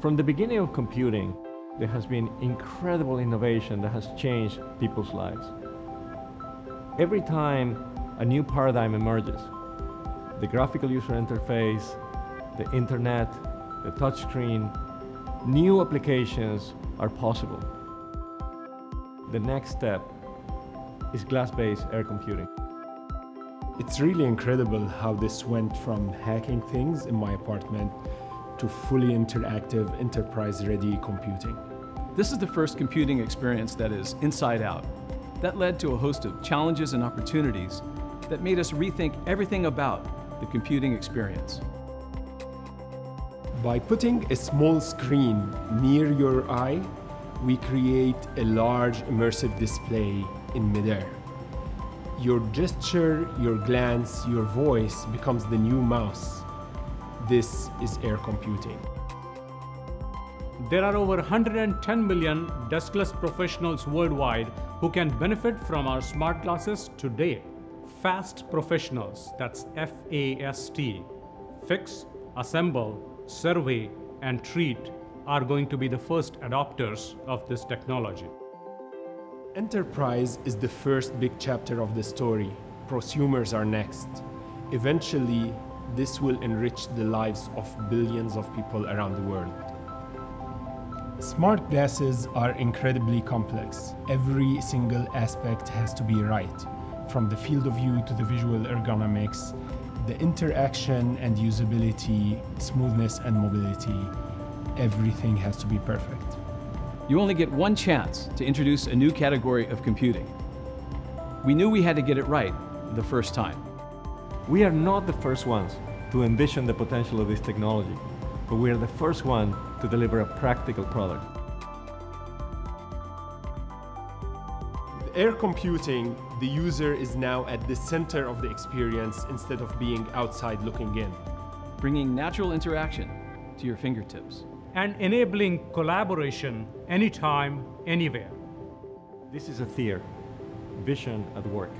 From the beginning of computing, there has been incredible innovation that has changed people's lives. Every time a new paradigm emerges, the graphical user interface, the internet, the touchscreen, new applications are possible. The next step is glass-based air computing. It's really incredible how this went from hacking things in my apartment to fully interactive, enterprise-ready computing. This is the first computing experience that is inside out. That led to a host of challenges and opportunities that made us rethink everything about the computing experience. By putting a small screen near your eye, we create a large immersive display in midair. Your gesture, your glance, your voice becomes the new mouse. This is air computing. There are over 110 million deskless professionals worldwide who can benefit from our smart glasses today. Fast professionals, that's F-A-S-T, fix, assemble, survey, and treat are going to be the first adopters of this technology. Enterprise is the first big chapter of the story. Prosumers are next. Eventually, this will enrich the lives of billions of people around the world. Smart glasses are incredibly complex. Every single aspect has to be right, from the field of view to the visual ergonomics, the interaction and usability, smoothness and mobility. Everything has to be perfect. You only get one chance to introduce a new category of computing. We knew we had to get it right the first time. We are not the first ones to envision the potential of this technology, but we are the first one to deliver a practical product. With air computing, the user is now at the center of the experience instead of being outside looking in. Bringing natural interaction to your fingertips. And enabling collaboration anytime, anywhere. This is Atheer, vision at work.